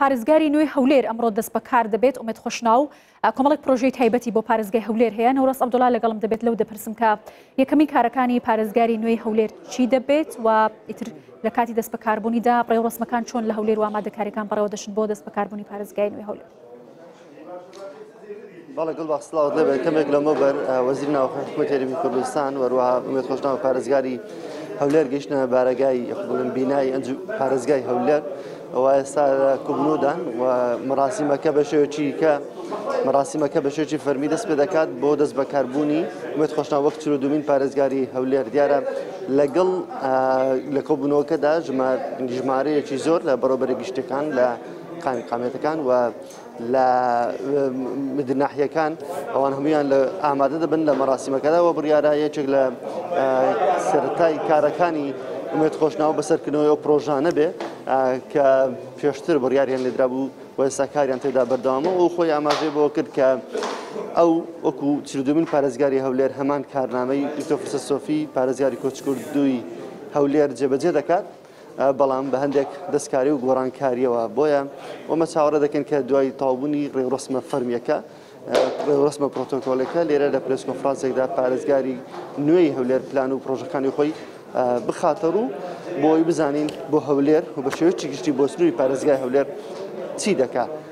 پارێزگاری نوێی هەولێر ئەمڕۆ دەست بەکار دەبێت، ئومێد خۆشناو کۆمەڵێک پرۆژەی تایبەتی بۆ پارێزگای هەولێر هەیە، نەوڕاس عەبدوڵا لەگەڵم دەبێت لەو دەپرسم کە یەکەمین کارەکانی پارێزگاری نوێی هەولێر چی دەبێت و ئیتر لە کاتی دەست بەکاربوونیدا ڕێوڕسمەکان چۆن لە هەولێر و ئامادەکاریەکان بەڕێوە دەشن بۆ دەست بەکاربوونی پارێزگای نوێی هەولێر. بەڵێ گڵ بەخش سڵاوت لێبێت کەمێک لەمە بەر وەزیر ناوخۆی حکومەت هەرێمی کوردستان وەروەها ئومێد خۆشناو پارێزگاری هەولێر گەشتە بارەگای بڵێن بینای ئەنجو پارێزگای هەولێر و ئێستا کوبنودان و مەراسیمەکە بە شێوەیەکی کە مەراسیمەکە بە شێوەیەکی فەرمی دەست پێ دەکات بۆ دەست بەکاربوونی ئومێد خۆشنا وەک چرو دومین پارێزگاری هەولێر دیارە لەگەڵ لە کۆبوونەوەکەدا ژمارەیەکی زۆر لە بەڕۆبەری گشتەکان لە قامی قامێتەکان و لە مدر ناحیەکان ئەوان هەمویان لە ئامادە دەبن لە مەراسیمەکەدا و بڕیارە یەکێک لە سەرای کارەکانی ئومێت خۆشناو بەسەرکردنەوەی ئەو پرۆژانە بێ کە پێشتر بڕیاریان لێدرا بوو و ساکاریان تێدا بەردەوامە و خۆی ئاماژەی بۆ کرد کە ئەو وەکو چرودومین پارێزگاری هەولێر هەمان کارنامەی ئیتۆفرسە سۆفی پارێزگاری کۆچکردووی هەولێر جێبەجێ دەکات بەڵام بە هەندێک دەستکاری و گۆڕانکاریەوە بۆیە ئەمە چاوەڕە دەکەن کە دوای تاوبوونی ڕێوڕسمە فەرمیەکە ڕسمە پرۆتۆکۆلەکە لێرە لە پرس کۆفرانسێکدا پارێزگاری نوێی هەولێر پلان و پرۆژەکانی خۆی بخاتە ڕوو بۆی بزانین بۆ هەولێر و بە شێوەیەکی گشتی بۆ سنووری پارێزگای هەولێر چی دەکات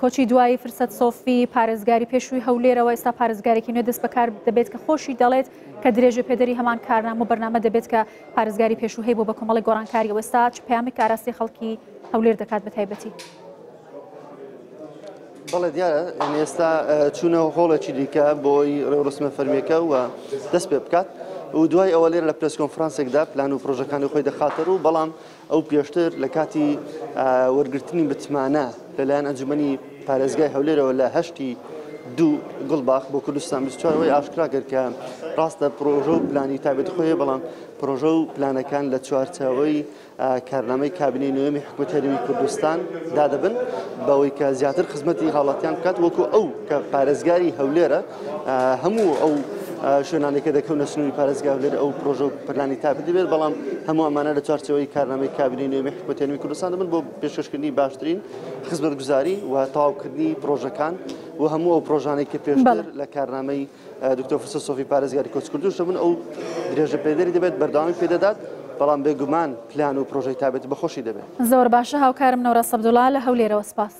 کۆچی دوایی فرسەت سۆفی پارێزگاری پێشووی هەولێرەوە ئێستا پارێزگارێکی نوێ دەست بەکار دەبێت کە خۆشی دەڵێت کە درێژە پێدەری هەمان کارنامە و بەرنامە دەبێت کە پارێزگاری پێشوو هەیە بۆ بە کۆمەڵی گۆڕانکاری وەستا چ پامێک ئاراستی خەڵکی هەولێر دەکات بە تایبەتی. بەڵێ دیارە ئێستا چوونە هۆڵێکی دیکە بۆی ڕێوڕسمە فەرمیەکە و دەست پێ بکات. و دوای ئەوە لێر لە پرس کۆنفرانسێکدا پلان و پرۆژەکانی خۆی دەخاتەر و بەڵام ئەو پێشتر لە کاتی وەرگرتنی متمانە لەلایەن ئەنجومەنی پارێزگای هەولێرەوە لە هەشتی دوو گڵباخ بۆ کوردستان بیستوارەوەی ئاشکرا کرد کە ڕاستە پرۆژە و پلانی تابێت خۆیە بەڵام پرۆژە و پلانەکان لە چوارچەوەی کارنامەی کابینەی نوێمی حکوومەت هەرێمی کوردستان دادەبن بەوەی کە زیاتر خزمەتی هاوڵاتیان بکات وەکو ئەو کە پارێزگاری هەولێرە هەموو ئەو شوێنانێکە دەکەونە سنووری پارێزگا لێر ئەو پرۆژە و پلانی تاپی دەبێت بەڵام هەموو ئەمانە لە چوارچەوەی کارنامەی کابینەی نوێی حکومەت هەرێمی کوردستان دەبن بۆ پێشکەشکردنی باشترین خزمەتگوزاری و تەواوکردنی پرۆژەکان و هەموو ئەو پرۆژانەی کە پێشتر لە کارنامەی دکتۆر فسە سۆفی پارێزگاری کۆچکردوش دەبن ئەو درێژە پێدەری دەبێت بەرداوامی پێدەدات بەڵام بێگومان پلان و پرۆژەی تابێت بەخۆشی دەبێت زۆر باشە هاوکارم نەوڕە سەبدوڵا لە هەولێرەوە سپاس.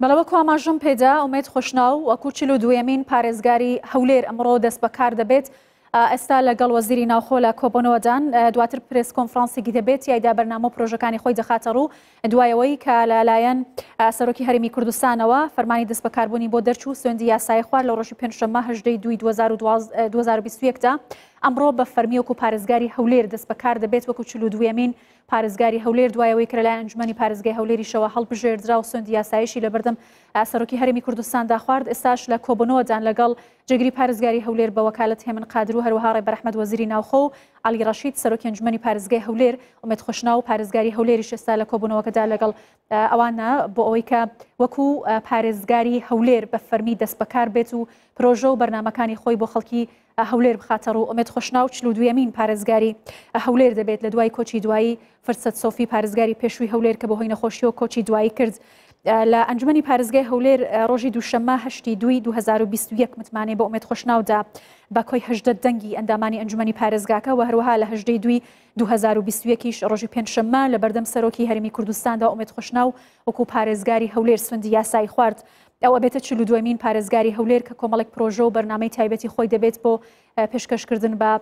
بەڵێ وەکو ئاماژەم پێدا ئومێد خۆشناو وەکو چل و دوێمین پارێزگاری هەولێر ئەمڕۆ دەست بەکار دەبێت ئێستا لەگەڵ وەزیری ناوخۆ لە کۆبنەوەدان دواتر پرس کۆنفرانسێکی دەبێت یایدا بەرنامە و پرۆژەکانی خۆی دەخاتە ڕوو دوایەوەی کە لەلایەن سەرۆکی هەرمی کوردستانەوە فەرمانی دەست بەکاربوونی بۆ دەرچوو سوێندی یاسای خوارد لە ڕۆژی پێنجشەممە هەژدەی دوی 2021دا ئەمڕۆ بە فەرمیوەکو پارێزگاری هەولێر دەست بەکار دەبێت وەکو چلو دوێمین پارێزگاری هەولێر دوای ئەوەی کە لەلایەن ئەنجومەنی پارێزگای هەولێریشەوە هەڵبژێردرا و سوێندی یاسایشی لە بەردەم سەرۆکی هەرێمی کوردستاندا خوارد ئێستاش لە کۆبوونەوەدان لەگەڵ جێگری پارێزگاری هەولێر بە وەکالەت هێمن قادر و هەروەها ڕێبەر ئەحمەد وەزیری ناوخۆ و عەلی ڕەشید سەرۆکی ئەنجومەنی پارێزگای هەولێر ئومێد خۆشناو و پارێزگاری هەولێریش ئێستا لە کۆبوونەوەکەدا لەگەڵ ئەوانە بۆ ئەوەی کە وەکو پارێزگاری هەولێر بە فەرمی دەست بەکار بێت و پرۆژە و بەرنمەکانی خۆی بۆ خەڵکی هەولێر بخاتە ڕوو، ئومێد خۆشناو چل و دوویەمین پارێزگاری هەولێر دەبێت لە دوای کۆچی دوایی، فرسەت سۆفی پارێزگاری پێشووی هەولێر کە بەهۆی نەخۆشییەوە کۆچی دوایی کرد، لە ئەنجومەنی پارێزگای هەولێر ڕۆژی دووشەممە هەشتی دووی دوو هەزار و بیست و یەک متمانەی بە ئومێد خۆشناو دا بە کۆی هەژدە دەنگی ئەندامانی ئەنجومەنی پارێزگاکە و هەروەها لە هەژدەی دووی دوو هەزار و بیست و یەک یش ڕۆژی پێنجشەممە لەبەردەم سەرۆکی هەرێمی کوردستاندا ئومێد خۆشناو وەکوو پارێزگاری هەولێر سوێندی یاسایی خوارد ئەو ئەبێتە چل و دووەمین پارێزگاری هەولێر کە کۆمەڵێک پرۆژە و بەرنامەی تایبەتی خۆی دەبێت بۆ پێشکەشکردن بە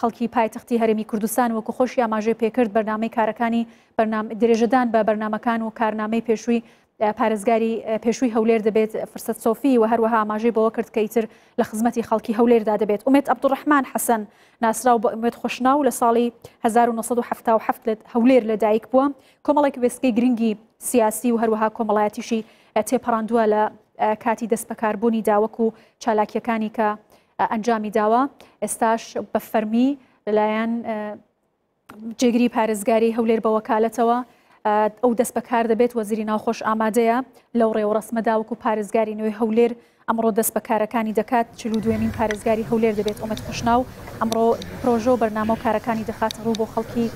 خەڵکی پایتەختی هەرێمی کوردستان وەکو خۆشی ئاماژەی پێکرد بەرنامەی کارەکانی درێژەدان بە بەرنمەکان و کارنامەی پێشووی پارێزگاری پێشووی هەولێر دەبێت فرسەت سۆفی و هەروەها ئاماژەی بەوە کرد کە ئیتر لە خزمەتی خەڵکی هەولێردا دەبێت ئومێت عبدڕحمان حەسەن ناسرااو بە ئومێت خۆشناو لە ساڵی 1970 لە هەولێر لەدایک بووە کۆمەڵێک وێستگەی گرنگی سیاسی و هەروەها کۆمەڵایەتیشی تێپەڕاندووە لە کاتی دەستبەکاربوونیدا وەکو چالاکیەکانی کە ئەنجامی داوە ئێستاش بە فەرمی لەلایەن جێگری پارێزگاری هەولێر بە وەکالەتەوە ئەو دەست بەکار دەبێت وەزیری ناوخۆش ئامادەیە لەو ڕێوڕسمەدا وەکو پارێزگاری نوێی هەولێر ئەمڕۆ دەست بە کارەکانی دەکات، چل و دووەمین پارێزگاری هەولێر دەبێت ئومێد خوشناو ئەمڕۆ پرۆژە و بەرنامە و کارەکانی دەخاتە روو بۆ خەڵکی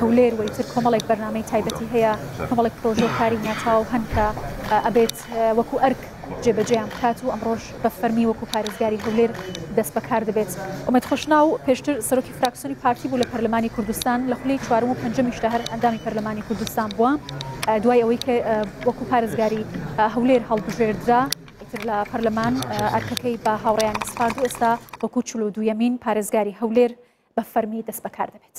هەولێر وە ئیتر کۆمەڵێک بەرنامەی تایبەتی هەیە کۆمەڵێک پرۆژە و کاری ناتەواو هەن کە ئەبێت وەکو ئەرک جێبەجێیان بکات و ئەمڕۆژ بە فەرمی وەکو پارێزگاری هەولێر دەست بەکار دەبێت ئومێد خوشناو پێشتر سەرۆکی فراکسیۆنی پارتی بوو لە پەرلەمانی کوردستان لە خولی چوارم و پەنجەمیشدا هەر ئەندامی پەرلەمانی کوردستان بووە دوای ئەوەی کە وەکو پارێزگاری هەولێر هەڵبژێردرا ئیتر لە پەرلەمان ئەرکەکەی بە هاوڕێیانی سپارد و ئێستا وەکو چلو دوویەمین پارێزگاری هەولێر بە فەرمی دەست بەکار دەبێت.